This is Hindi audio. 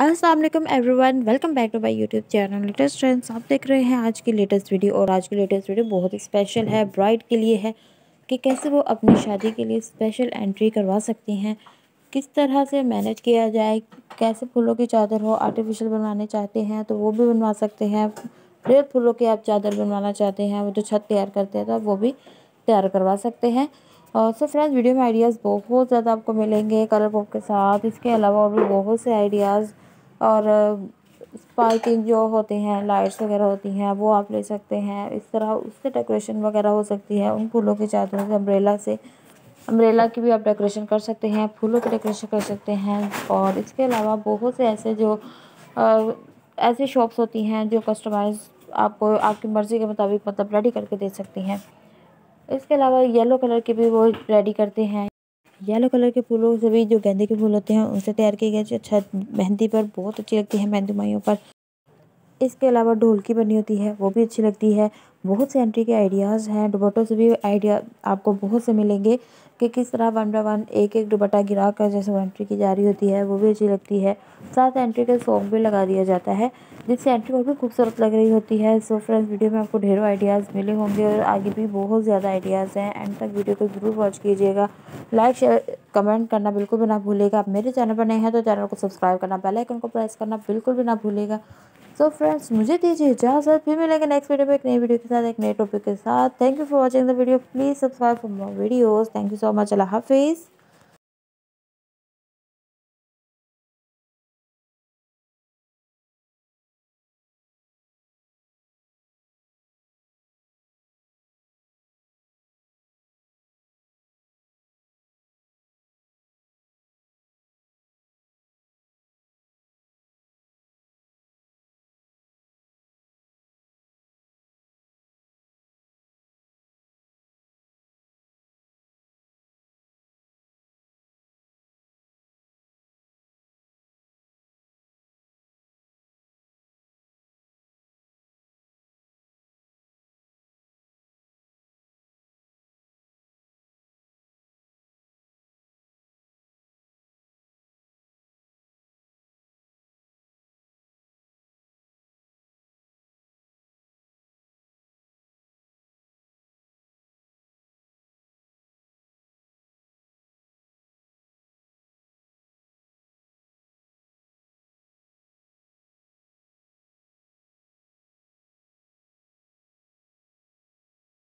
Aslam everyone, welcome back to my YouTube channel latest trends. आप देख रहे हैं आज की लेटेस्ट वीडियो और आज की लेटेस्ट वीडियो बहुत ही स्पेशल है, ब्राइड के लिए है, कि कैसे वो अपनी शादी के लिए स्पेशल एंट्री करवा सकती हैं, किस तरह से मैनेज किया जाए, कैसे फूलों की चादर हो, आर्टिफिशियल बनवाने चाहते हैं तो वो भी बनवा सकते हैं रियल फूलों की आप चादर बनवाना चाहते हैं, वो जो छत तैयार करते हैं तो वो भी तैयार करवा सकते हैं। और सो फ्रेंड्स, वीडियो में आइडियाज़ बहुत ज़्यादा आपको मिलेंगे कलर पॉप के साथ, इसके अलावा और भी बहुत से आइडियाज़ और स्पार्किंग जो होते हैं, लाइट्स वगैरह होती हैं, वो आप ले सकते हैं। इस तरह, उससे डेकोरेशन वगैरह हो सकती है, उन फूलों की चादरों से, अम्ब्रेला से। अम्ब्रेला की भी आप डेकोरेशन कर सकते हैं, फूलों की डेकोरेशन कर सकते हैं। और इसके अलावा बहुत से ऐसे जो ऐसी शॉप्स होती हैं, जो कस्टमाइज़ आपको आपकी मर्ज़ी के मुताबिक मतलब रेडी करके दे सकती हैं। इसके अलावा येलो कलर के भी वो रेडी करते हैं। येलो कलर के फूलों से भी जो गेंदे के फूल होते हैं, उनसे तैयार किए गए अच्छा मेहंदी पर बहुत अच्छी लगती है मेहंदी माइयों पर। इसके अलावा ढोल की बनी होती है, वो भी अच्छी लगती है। बहुत से एंट्री के आइडियाज़ हैं, दुपट्टों से भी आइडिया आपको बहुत से मिलेंगे कि किस तरह वन बाय वन एक एक दुपट्टा गिरा कर जैसे एंट्री की जा रही होती है, वो भी अच्छी लगती है। साथ एंट्री के सॉन्ग भी लगा दिया जाता है, जिससे एंट्री और भी खूबसूरत लग रही होती है। सो फ्रेंड्स वीडियो में आपको ढेरों आइडियाज़ मिले होंगे और आगे भी बहुत ज़्यादा आइडियाज़ हैं। एंड तक वीडियो को ज़रूर वॉच कीजिएगा। लाइक शेयर कमेंट करना बिल्कुल भी ना भूलेगा आप मेरे चैनल पर नए हैं तो चैनल को सब्सक्राइब करना बेल आइकन को प्रेस करना बिल्कुल भी ना भूलेगा सो फ्रेंड्स मुझे दीजिए इजाज़त। फिर मिलेंगे नेक्स्ट वीडियो में एक नई वीडियो के साथ, एक नए टॉपिक के साथ। Thank you for watching the video please subscribe for more videos thank you so much अल्लाह हाफिज़।